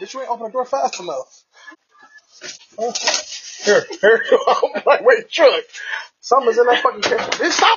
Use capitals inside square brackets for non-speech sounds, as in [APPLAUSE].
Bitch, you ain't open the door fast enough. Here, here. I'm [LAUGHS] like, wait, truck. Something's in that fucking kitchen. Bitch, stop.